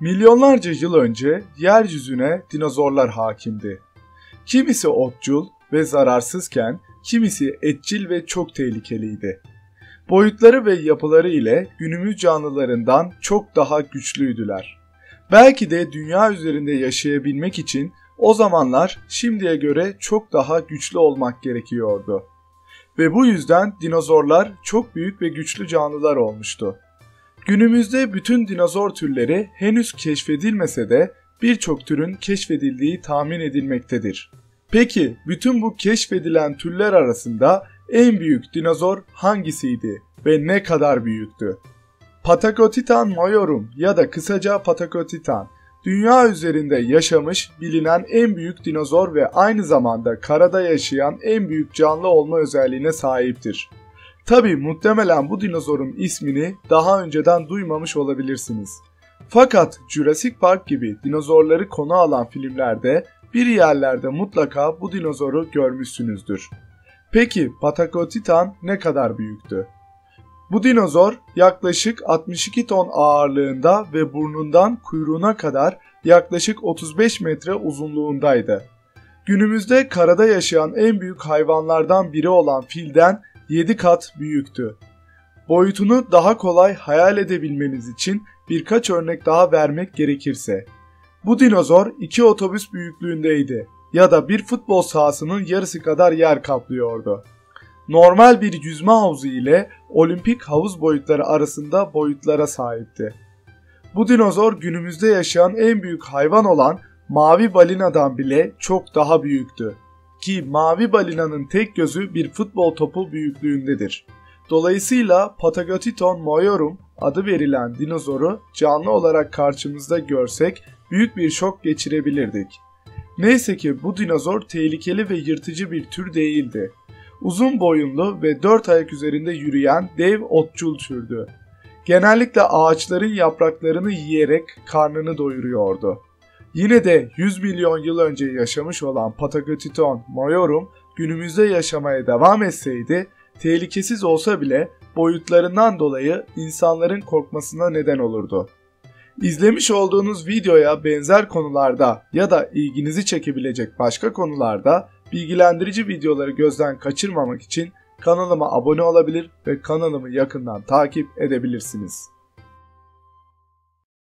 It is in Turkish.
Milyonlarca yıl önce yeryüzüne dinozorlar hakimdi. Kimisi otçul ve zararsızken kimisi etçil ve çok tehlikeliydi. Boyutları ve yapıları ile günümüz canlılarından çok daha güçlüydüler. Belki de dünya üzerinde yaşayabilmek için o zamanlar şimdiye göre çok daha güçlü olmak gerekiyordu. Ve bu yüzden dinozorlar çok büyük ve güçlü canlılar olmuştu. Günümüzde bütün dinozor türleri henüz keşfedilmese de birçok türün keşfedildiği tahmin edilmektedir. Peki bütün bu keşfedilen türler arasında en büyük dinozor hangisiydi ve ne kadar büyüktü? Patagotitan majorum ya da kısaca Patagotitan dünya üzerinde yaşamış bilinen en büyük dinozor ve aynı zamanda karada yaşayan en büyük canlı olma özelliğine sahiptir. Tabi muhtemelen bu dinozorun ismini daha önceden duymamış olabilirsiniz. Fakat Jurassic Park gibi dinozorları konu alan filmlerde bir yerlerde mutlaka bu dinozoru görmüşsünüzdür. Peki Patagotitan ne kadar büyüktü? Bu dinozor yaklaşık 62 ton ağırlığında ve burnundan kuyruğuna kadar yaklaşık 35 metre uzunluğundaydı. Günümüzde karada yaşayan en büyük hayvanlardan biri olan filden 7 kat büyüktü. Boyutunu daha kolay hayal edebilmeniz için birkaç örnek daha vermek gerekirse. Bu dinozor iki otobüs büyüklüğündeydi ya da bir futbol sahasının yarısı kadar yer kaplıyordu. Normal bir yüzme havuzu ile olimpik havuz boyutları arasında boyutlara sahipti. Bu dinozor günümüzde yaşayan en büyük hayvan olan mavi balinadan bile çok daha büyüktü. Ki mavi balinanın tek gözü bir futbol topu büyüklüğündedir. Dolayısıyla Patagotiton majorum adı verilen dinozoru canlı olarak karşımızda görsek büyük bir şok geçirebilirdik. Neyse ki bu dinozor tehlikeli ve yırtıcı bir tür değildi. Uzun boyunlu ve dört ayak üzerinde yürüyen dev otçul türdü. Genellikle ağaçların yapraklarını yiyerek karnını doyuruyordu. Yine de 100 milyon yıl önce yaşamış olan Patagotiton majorum günümüzde yaşamaya devam etseydi tehlikesiz olsa bile boyutlarından dolayı insanların korkmasına neden olurdu. İzlemiş olduğunuz videoya benzer konularda ya da ilginizi çekebilecek başka konularda bilgilendirici videoları gözden kaçırmamak için kanalıma abone olabilir ve kanalımı yakından takip edebilirsiniz.